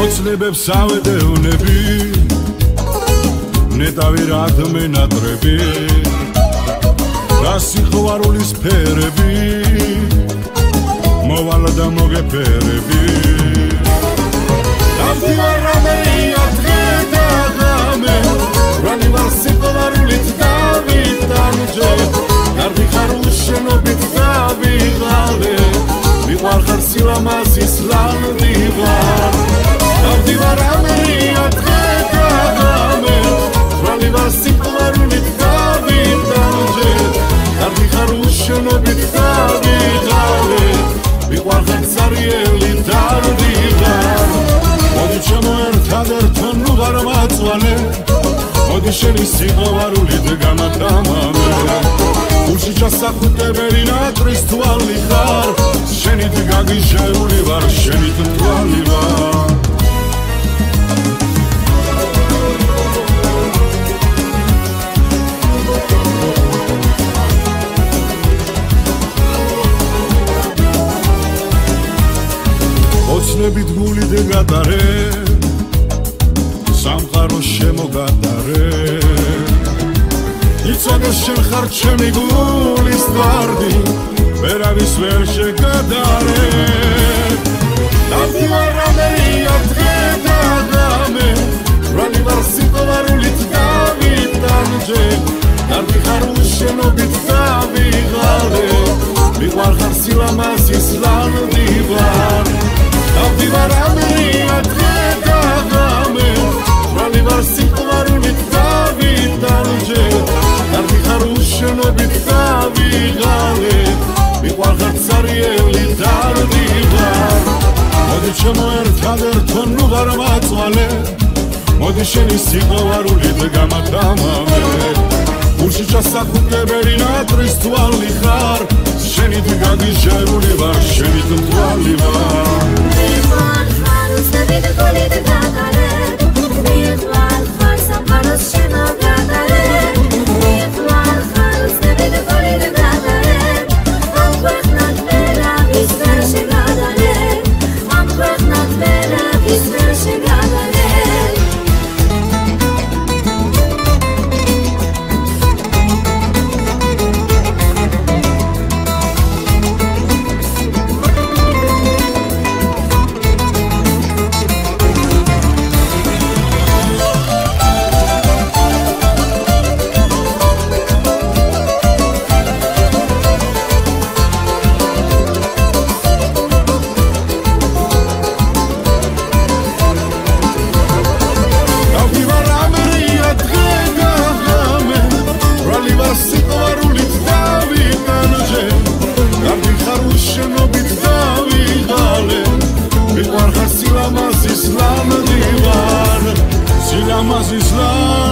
ოცნებებს ავედეუნები ნეტავი რადმე ნატრები და სიყვარულის ფერები. მოვალ და მოგეფერები. დამდივარამე იათგე და გამე რანი ვარ სიყვარულით დავიტანჯე. გარდი ხარ უშენობით დავიღალე. მიყარ ხარ სილამაზის ლანდივარ დავდივარამე იათგე და გამე რანი ვარ სიყვარულით დავიტანჯე გარდი ხარ უშენობით დავიღალე მიყარ ხარ სარიელი დავიღალე მოდი ჩემო ერთადერთო ნუ ვარ მაწვალე მოდი შენი სიყვარულით გამათამამე ულში ჩასახუტებელი ნატრის თვალი ხარ შენით გაგიჟეული ვარ შენით თვალი ოცნებით გული და გადარე. სამყარო შემოგადარე იცოდე შენ ხარ ჩემი გულის ვარდი ვერავის ვერ შეგადარე. დავდივარამეია დღე და გამე რანი ვარ სიყვარულით დავიტანჯე კარგი ხარ უშენობით დავიღალე მიყვარ ხარ სილამაზის ლანდი ჩემო ერთადერთო ნუ ვარ მაწვალე მოდი შენი სიყვარულით გამათამამე ულში ჩასახუტებელი ნატრის თვალი ხარ. შენით გაგიჟებული ვარ შენით თვალი ვარ ლანდი ვარ სილამაზის ლანდი ვარ